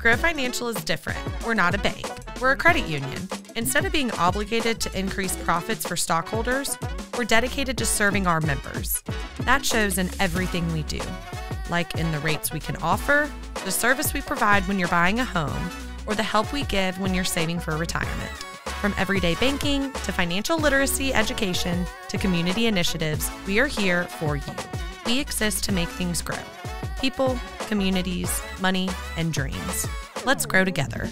Grow Financial is different. We're not a bank, we're a credit union. Instead of being obligated to increase profits for stockholders, we're dedicated to serving our members. That shows in everything we do, like in the rates we can offer, the service we provide when you're buying a home, or the help we give when you're saving for retirement. From everyday banking to financial literacy education to community initiatives, we are here for you. We exist to make things grow people, communities, money, and dreams. Let's grow together.